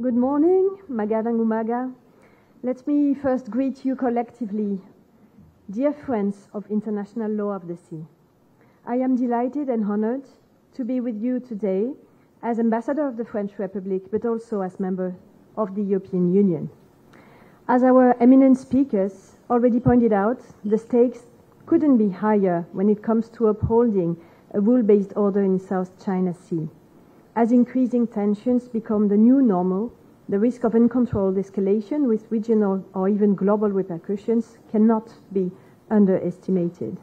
Good morning, Magandang Umaga. Let me first greet you collectively, dear friends of international law of the sea. I am delighted and honored to be with you today as ambassador of the French Republic, but also as member of the European Union. As our eminent speakers already pointed out, the stakes couldn't be higher when it comes to upholding a rule-based order in South China Sea. As increasing tensions become the new normal, the risk of uncontrolled escalation with regional or even global repercussions cannot be underestimated.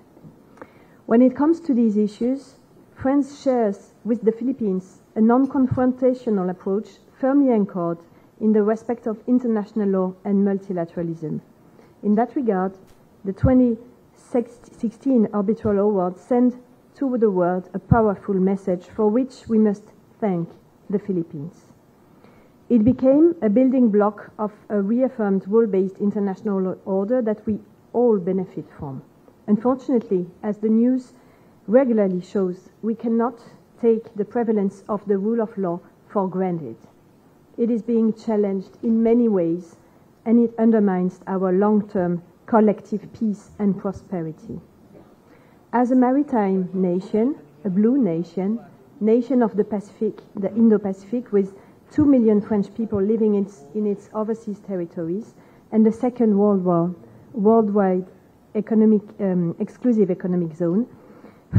When it comes to these issues, France shares with the Philippines a non-confrontational approach firmly anchored in the respect of international law and multilateralism. In that regard, the 2016 Arbitral Award sent to the world a powerful message for which we must thank the Philippines. It became a building block of a reaffirmed rule-based international order that we all benefit from. Unfortunately, as the news regularly shows, we cannot take the prevalence of the rule of law for granted. It is being challenged in many ways, and it undermines our long-term collective peace and prosperity. As a maritime nation, a blue nation, nation of the Pacific, the Indo-Pacific, with 2 million French people living in its, in its overseas territories, and the Second World War, worldwide economic, um, exclusive economic zone,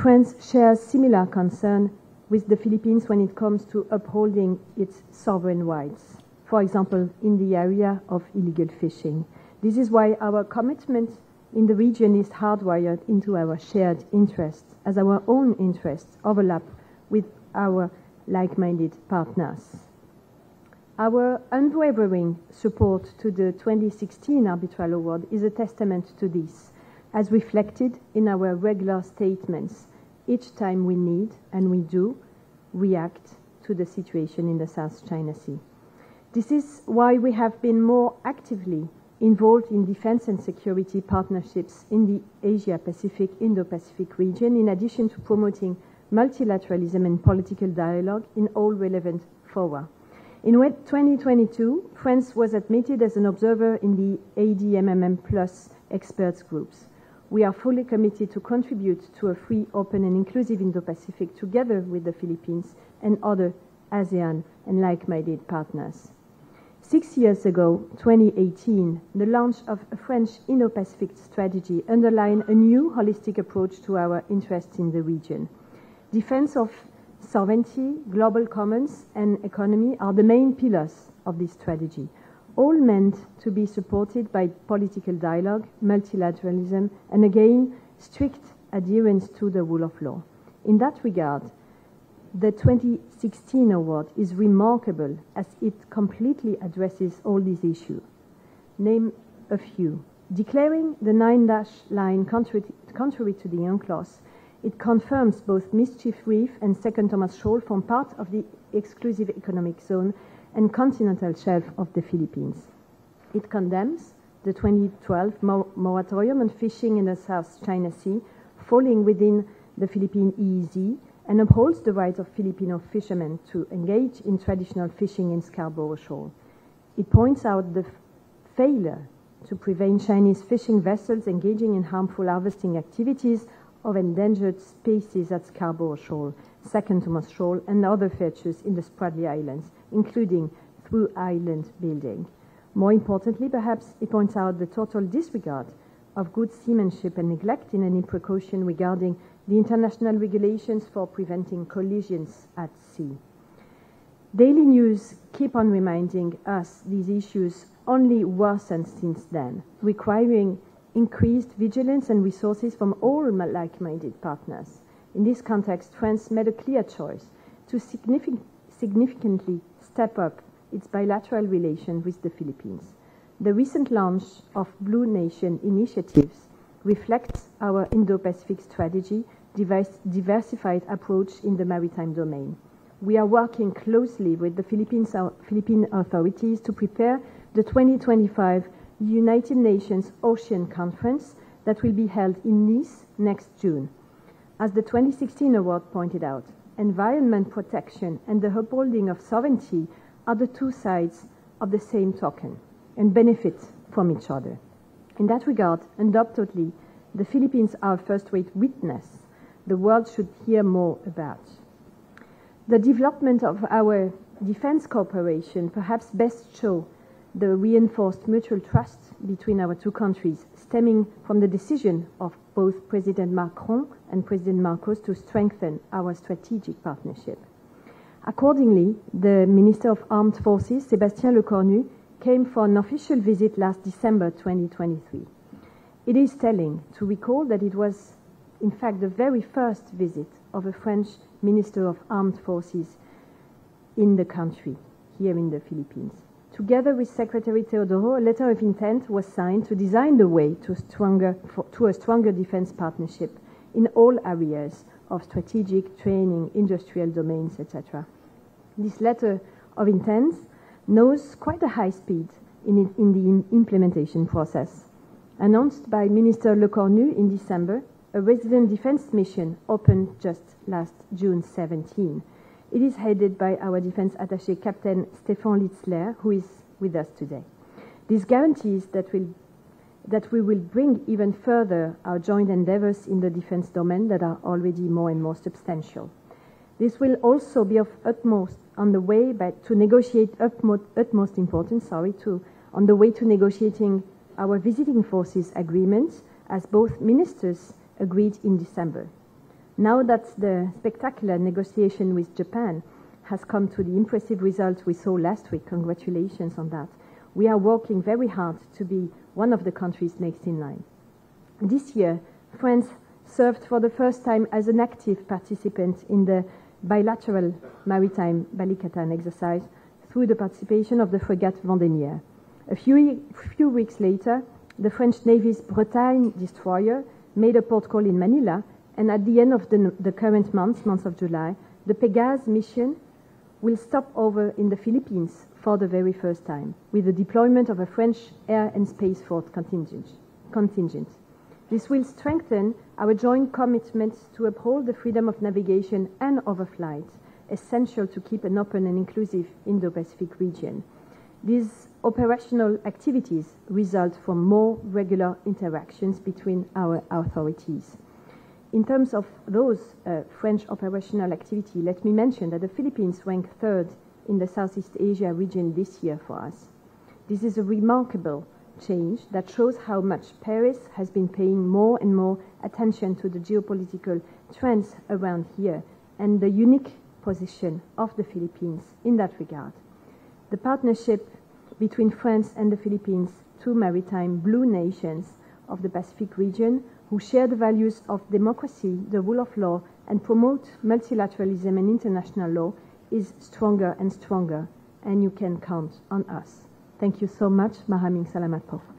France shares similar concern with the Philippines when it comes to upholding its sovereign rights, for example, in the area of illegal fishing. This is why our commitment in the region is hardwired into our shared interests, as our own interests overlap with our like-minded partners. Our unwavering support to the 2016 Arbitral Award is a testament to this, as reflected in our regular statements each time we need, and we do, react to the situation in the South China Sea. This is why we have been more actively involved in defense and security partnerships in the Asia Pacific, Indo Pacific region, in addition to promoting multilateralism and political dialogue in all relevant fora. In 2022, France was admitted as an observer in the ADMM Plus experts groups. We are fully committed to contribute to a free, open, and inclusive Indo Pacific together with the Philippines and other ASEAN and like minded partners. Six years ago, 2018, the launch of a French Indo Pacific strategy underlined a new holistic approach to our interests in the region. Defense of sovereignty, global commons, and economy are the main pillars of this strategy, all meant to be supported by political dialogue, multilateralism, and again, strict adherence to the rule of law. In that regard, the 2016 award is remarkable as it completely addresses all these issues. Name a few. Declaring the nine dash line contrary, to the UNCLOS, it confirms both Mischief Reef and Second Thomas Shoal form part of the exclusive economic zone and continental shelf of the Philippines. It condemns the 2012 moratorium on fishing in the South China Sea, falling within the Philippine EEZ, and upholds the right of Filipino fishermen to engage in traditional fishing in Scarborough Shoal. It points out the failure to prevent Chinese fishing vessels engaging in harmful harvesting activities of endangered species at Scarborough Shoal, Second Thomas Shoal, and other features in the Spratly Islands, including through island building. More importantly, perhaps, it points out the total disregard of good seamanship and neglect in any precaution regarding the international regulations for preventing collisions at sea. Daily news keep on reminding us these issues only worsened since then, requiring increased vigilance and resources from all like-minded partners. In this context, France made a clear choice to significant, significantly step up its bilateral relation with the Philippines. The recent launch of Blue Nation initiatives reflects our Indo-Pacific strategy diversified approach in the maritime domain. We are working closely with the Philippines, Philippine authorities to prepare the 2025 United Nations Ocean Conference that will be held in Nice next June. As the 2016 award pointed out, environment protection and the upholding of sovereignty are the two sides of the same token and benefit from each other. In that regard, undoubtedly, the Philippines are a first-rate witness the world should hear more about. The development of our defense cooperation perhaps best show the reinforced mutual trust between our two countries stemming from the decision of both President Macron and President Marcos to strengthen our strategic partnership. Accordingly, the Minister of Armed Forces, Sébastien Lecornu, came for an official visit last December 2023. It is telling to recall that it was, in fact, the very first visit of a French Minister of Armed Forces in the country, here in the Philippines. Together with Secretary Teodoro, a letter of intent was signed to design the way to, stronger, for, to a stronger defense partnership in all areas of strategic, training, industrial domains, etc. This letter of intent knows quite a high speed in, it, in the implementation process. Announced by Minister Lecornu in December, a resident defense mission opened just last June 17. It is headed by our defense attaché Captain Stefan Litzler, who is with us today. This guarantees that, we'll, that we will bring even further our joint endeavors in the defense domain that are already more and more substantial. This will also be of utmost on the way back to negotiate utmost, utmost importance, sorry, to on the way to negotiating our visiting forces agreement, as both ministers agreed in December. Now that the spectacular negotiation with Japan has come to the impressive results we saw last week, congratulations on that, we are working very hard to be one of the countries next in line. This year, France served for the first time as an active participant in the bilateral maritime Balikatan exercise through the participation of the frigate Vendémiaire. A few, few weeks later, the French Navy's Bretagne destroyer made a port call in Manila and at the end of the, the current month, month of July, the Pegase mission will stop over in the Philippines for the very first time with the deployment of a French air and space force contingent. contingent. This will strengthen our joint commitment to uphold the freedom of navigation and overflight, essential to keep an open and inclusive Indo-Pacific region. These operational activities result from more regular interactions between our authorities. In terms of those uh, French operational activity, let me mention that the Philippines ranked third in the Southeast Asia region this year for us. This is a remarkable change that shows how much Paris has been paying more and more attention to the geopolitical trends around here and the unique position of the Philippines in that regard. The partnership between France and the Philippines, two maritime blue nations of the Pacific region, who share the values of democracy, the rule of law, and promote multilateralism and international law is stronger and stronger, and you can count on us. Thank you so much. Maraming salamat.